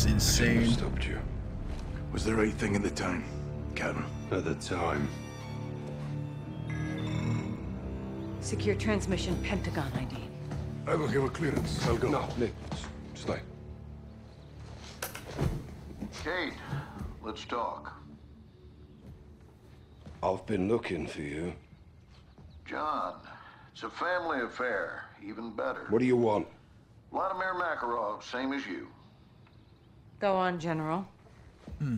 That's insane. stopped you. Was the right thing at the time, Captain? At the time. Secure transmission Pentagon ID. I will give a clearance. I'll go. No, Nick, stay. Kate, let's talk. I've been looking for you. John, it's a family affair. Even better. What do you want? Vladimir Makarov, same as you. Go on, General. Hmm.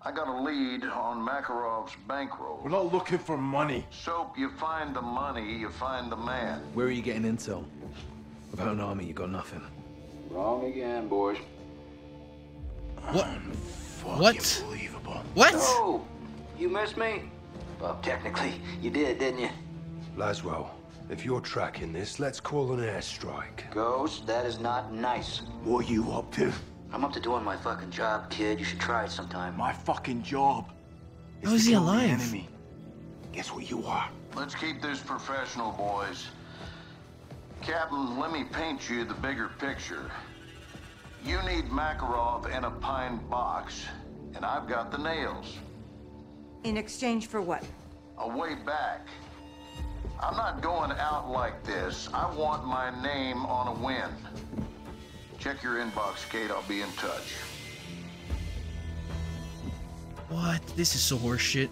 I got a lead on Makarov's bankroll. We're not looking for money. Soap, you find the money, you find the man. Where are you getting intel? About an army, you got nothing. Wrong again, boys. What? Fucking What? Unbelievable. What? Oh, you missed me? Well, technically, you did, didn't you? Laswell, if you're tracking this, let's call an airstrike. Ghost, that is not nice. What are you up to? I'm up to doing my fucking job, kid. You should try it sometime. My fucking job. How is to he kill the alive? enemy. Guess what you are? Let's keep this professional, boys. Captain, let me paint you the bigger picture. You need Makarov in a pine box, and I've got the nails. In exchange for what? A way back. I'm not going out like this. I want my name on a win. Check your inbox, Kate. I'll be in touch. What? This is so horseshit.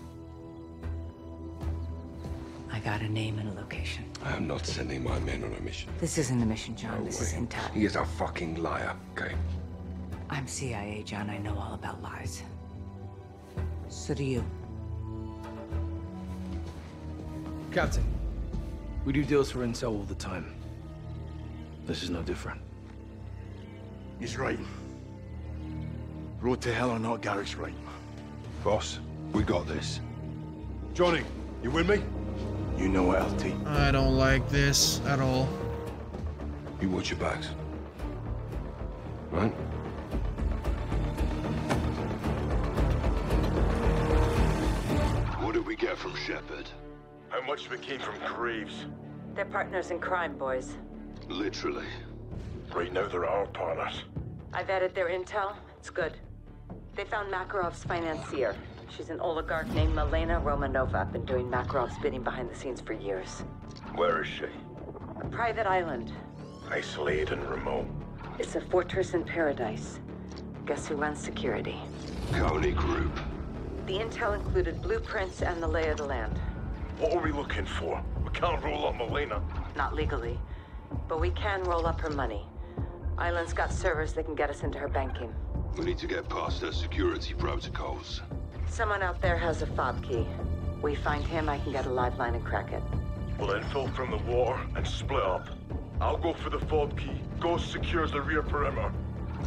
I got a name and a location. I am not sending my men on a mission. This isn't a mission, John. No this is way. intel. He is a fucking liar, okay? I'm CIA, John. I know all about lies. So do you. Captain, we do deals for intel all the time. This is no different. He's right. Road to hell or not, Garrick's right. Boss, we got this. Johnny, you with me? You know it, LT. I don't like this at all. You watch your backs. Right? What did we get from Shepard? How much we came from Graves? They're partners in crime, boys. Literally. Right now, they're our partners. I vetted their intel. It's good. They found Makarov's financier. She's an oligarch named Milena Romanova. I've been doing Makarov's bidding behind the scenes for years. Where is she? A private island. Isolated and remote. It's a fortress in paradise. Guess who runs security? Konni Group. The intel included blueprints and the lay of the land. What are we looking for? We can't roll up Milena. Not legally, but we can roll up her money. Island's got servers that can get us into her banking. We need to get past their security protocols. Someone out there has a fob key. We find him, I can get a live line and crack it. We'll infill from the water and split up. I'll go for the fob key. Ghost secures the rear perimeter.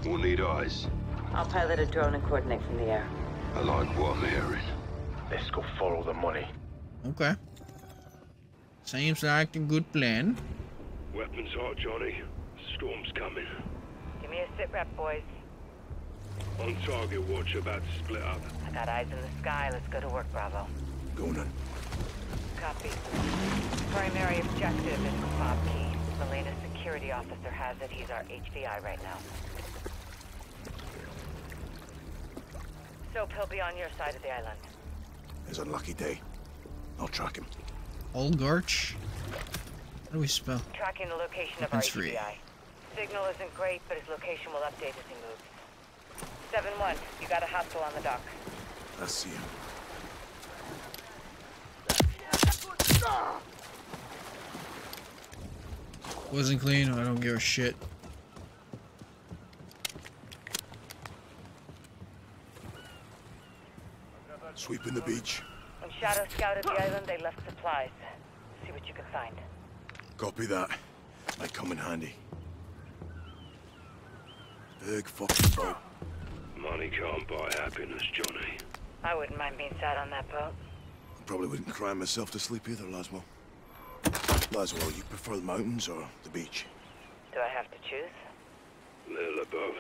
We'll need eyes. I'll pilot a drone and coordinate from the air. I like what I'm hearing. Let's go follow the money. Okay. Seems like a good plan. Weapons hot, Johnny. Storm's coming. Give me a sit rep, boys. On target watch about to split up. I got eyes in the sky. Let's go to work, Bravo. Going in. Copy. Primary objective is the fob key. Milena's security officer has it. He's our HVI right now. Soap, he'll be on your side of the island. It's a lucky day. I'll track him. Olgarch? How do we spell? Tracking the location of our Weapons free. HVI. Signal isn't great, but his location will update as he moves. 7-1, you got a hostile on the dock. I see him. Wasn't clean. I don't give a shit. Sweeping the beach. When Shadow scouted the island, they left supplies. See what you can find. Copy that. Might come in handy. Big fucking boat. Money can't buy happiness, Johnny. I wouldn't mind being sat on that boat. I probably wouldn't cry myself to sleep either, Laswell. Laswell, you prefer the mountains or the beach? Do I have to choose? Little of both.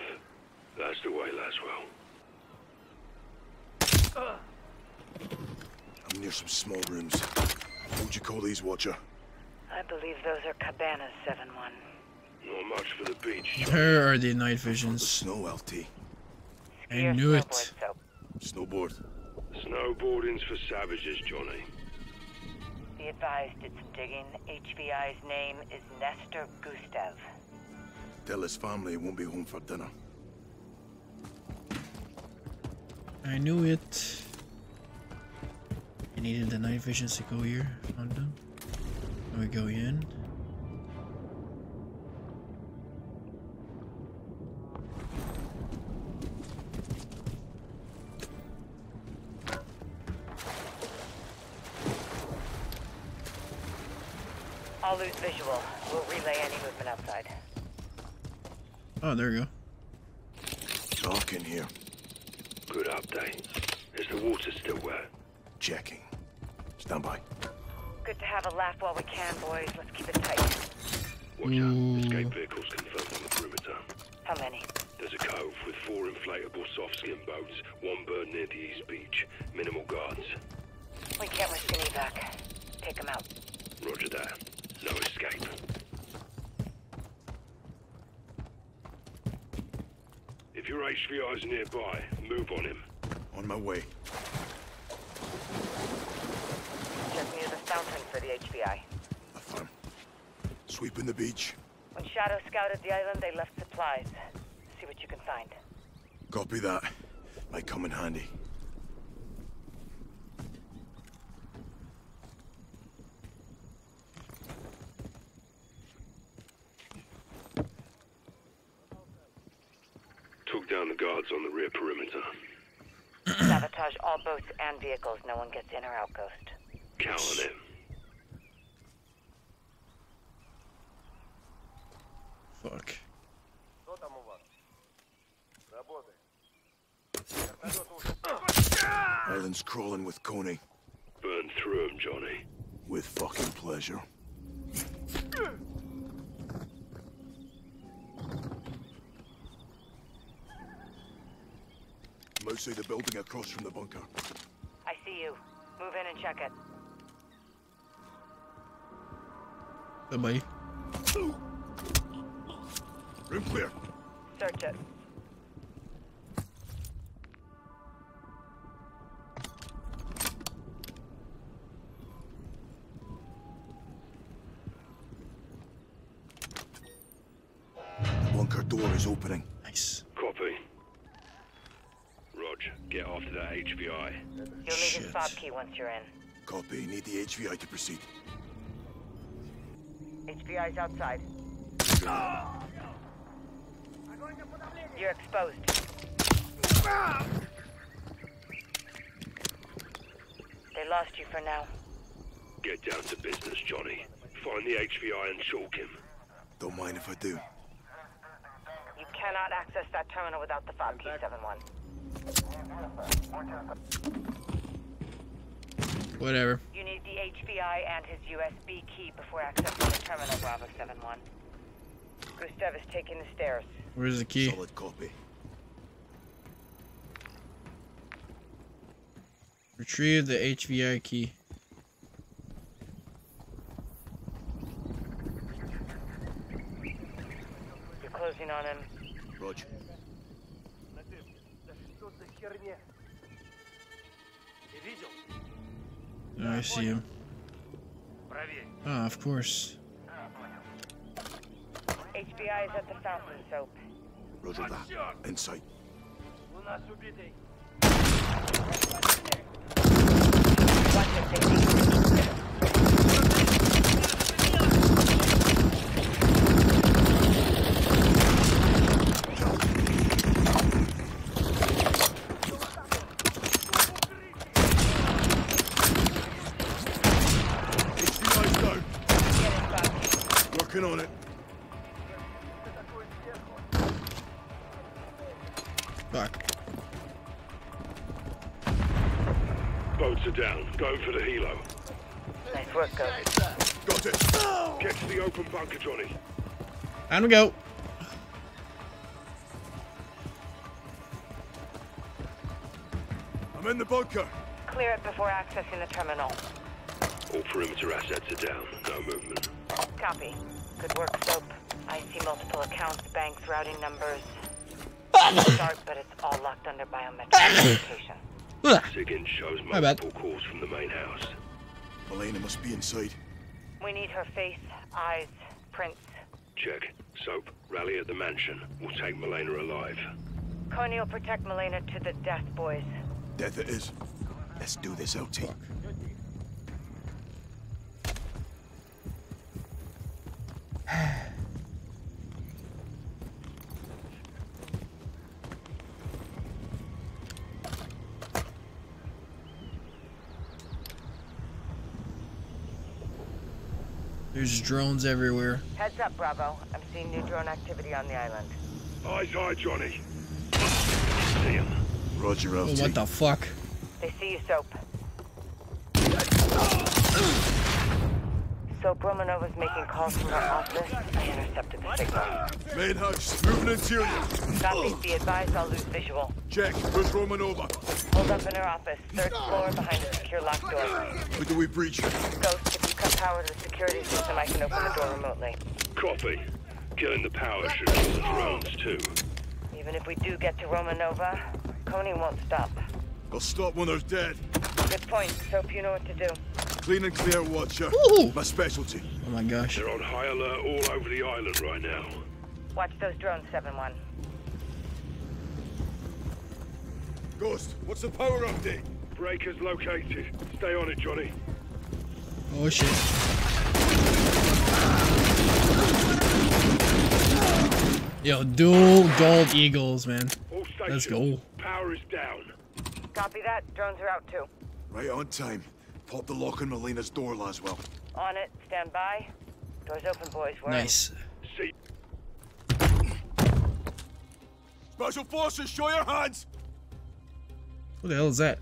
That's the way, Laswell. I'm near some small rooms. What would you call these, Watcher? I believe those are cabanas, 7-1. Not much for the beach, Where are the night The visions? snow, LT. I Your knew it. snowboard soap. Snowboard. Snowboarding's for savages, Johnny. Be advised, did some digging. HVI's name is Nestor Gustav. Tell his family he won't be home for dinner. I knew it. I needed the night visions to go here. Found them. Now we go in. Any movement outside. Oh, there we go. Dark in here. Good update. Is the water still wet? Checking. Stand by. Good to have a laugh while we can, boys. Let's keep it tight. Watch Ooh. out. Mm. Escape vehicles confirmed on the perimeter. How many? There's a cove with four inflatable soft skin boats, one bird near the east beach. Minimal guards. We can't risk an evac. Take them out. Roger that. No escape. If your HVI's nearby, move on him. On my way. Just near the fountain for the HVI. Affirm. Sweeping the beach. When Shadow scouted the island, they left supplies. See what you can find. Copy that. Might come in handy. Took down the guards on the rear perimeter. Sabotage all boats and vehicles. No one gets in or out, Ghost. Count on it. Fuck. Island's crawling with Konni. Burn through him, Johnny. With fucking pleasure. Outside the building across from the bunker. I see you. Move in and check it. Bye bye. Room clear. Search it. The bunker door is opening. Nice. Copy. Rog, get after that HVI. You'll need his Shit. fob key once you're in. Copy. Need the HVI to proceed. HVI's outside. You're exposed. They lost you for now. Get down to business, Johnny. Find the HVI and chalk him. Don't mind if I do. You cannot access that terminal without the fob key, 7-1. Whatever. You need the HVI and his USB key before accessing the terminal, Bravo 7-1. Gustav is taking the stairs. Where's the key? Solid copy. Retrieve the HVI key. You're closing on him. Roger. Oh, I see him. Ah, of course. HVI is at the fountain, Soap. Roger that. Insight. Watch Boats are down. Going for the helo. Nice work, Ghost. Got it. Get to the open bunker, Johnny. Time we go. I'm in the bunker. Clear it before accessing the terminal. All perimeter assets are down. No movement. Copy. Good work, Soap. I see multiple accounts, banks, routing numbers. Start, but it's all locked under biometric verification. Ugh. SIGINT shows My bad. multiple calls from the main house. Elena must be inside. We need her face, eyes, prints. Check. Soap, rally at the mansion. We'll take Milena alive. Konni will protect Milena to the death, boys. Death it is. Let's do this, LT. There's drones everywhere. Heads up, Bravo. I'm seeing new drone activity on the island. Eyes high, Johnny. See him. Roger, Oh, what the fuck? They see you, Soap. Soap Romanova's making calls from her office. I intercepted the signal. Main house, moving interior. Copy. Be advised I'll lose visual. Check, where's Romanova? Hold up in her office. Third floor behind a secure locked door. How do we breach? Ghost, if you cut power to the security system, I can open the door remotely. Copy. Killing the power should kill the drones, too. Even if we do get to Romanova, Konni won't stop. I'll stop when they're dead. Good point. Soap, you know what to do. Clean and clear, Watcher. Woohoo! My specialty. Oh my gosh. They're on high alert all over the island right now. Watch those drones, 7-1. Ghost, what's the power update? Breakers located. Stay on it, Johnny. Oh shit. Yo, dual gold eagles, man. All stations. Let's go. Power is down. Copy that. Drones are out too. Right on time. Pop the lock on Milena's door, Laswell. On it. Stand by. Doors open, boys. We're. Nice. See. Special forces, show your hands! Who the hell is that?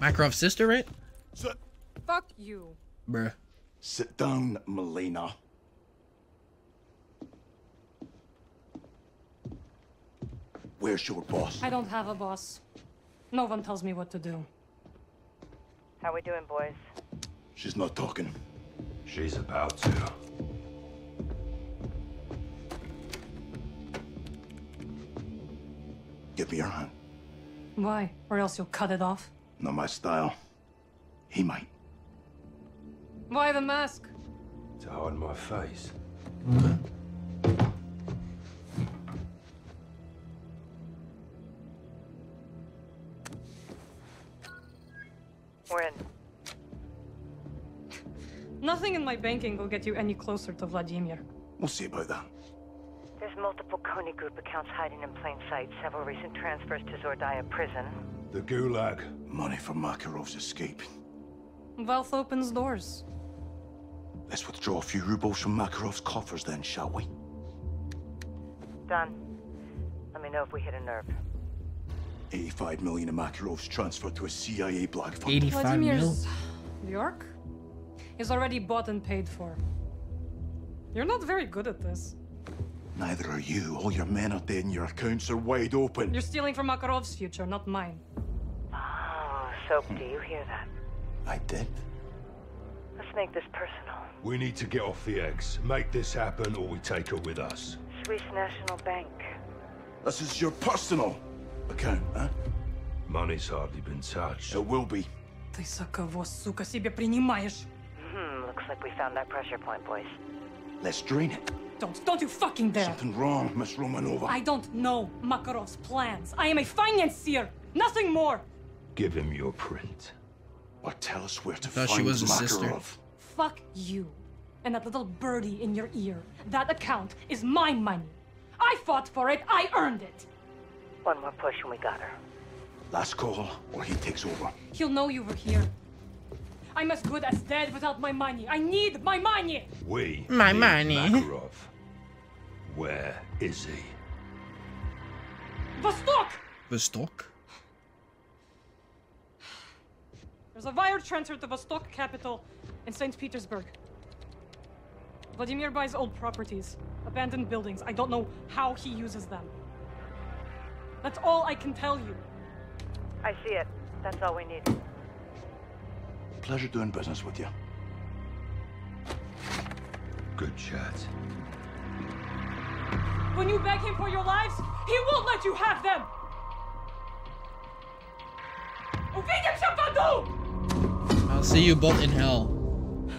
Makarov's sister, right? Sit, Fuck you. Bruh. sit down, Milena. Where's your boss? I don't have a boss. No one tells me what to do. How we doing, boys? She's not talking. She's about to. Give me your hand. Why? Or else you'll cut it off. Not my style. He might. Why the mask? To hide my face. We're in. Nothing in my banking will get you any closer to Vladimir. We'll see about that. There's multiple Konni Group accounts hiding in plain sight. Several recent transfers to Zordaya prison. The Gulag. Money for Makarov's escape. Wealth opens doors. Let's withdraw a few rubles from Makarov's coffers then, shall we? Done. Let me know if we hit a nerve. 85 million of Makarov's transferred to a CIA black fund. 85 mil. York is already bought and paid for. You're not very good at this. Neither are you. All your men are dead and your accounts are wide open. You're stealing from Makarov's future, not mine. Oh, Soap, do you hear that? I did. Let's make this personal. We need to get off the eggs. Make this happen or we take her with us. Swiss National Bank. This is your personal account, huh? Money's hardly been touched. It will be. Ты за кого, сука, себе принимаешь? Hmm, looks like we found that pressure point, boys. Let's drain it. Don't, don't you fucking dare! Something wrong, Miss Romanova. I don't know Makarov's plans. I am a financier, nothing more. Give him your print. Or tell us where to thought find she was a sister. Makarov. Fuck you. And that little birdie in your ear. That account is my money. I fought for it, I earned it. One more push and we got her. Last call, or he takes over. He'll know you were here. I'm as good as dead without my money. I need my money! We My money. Makarov. Where is he? Vostok! Vostok? There's a wire transfer to Vostok capital in St. Petersburg. Vladimir buys old properties, abandoned buildings. I don't know how he uses them. That's all I can tell you. I see it. That's all we need. Pleasure doing business with you. Good chat. When you beg him for your lives, he won't let you have them! I'll see you both in hell.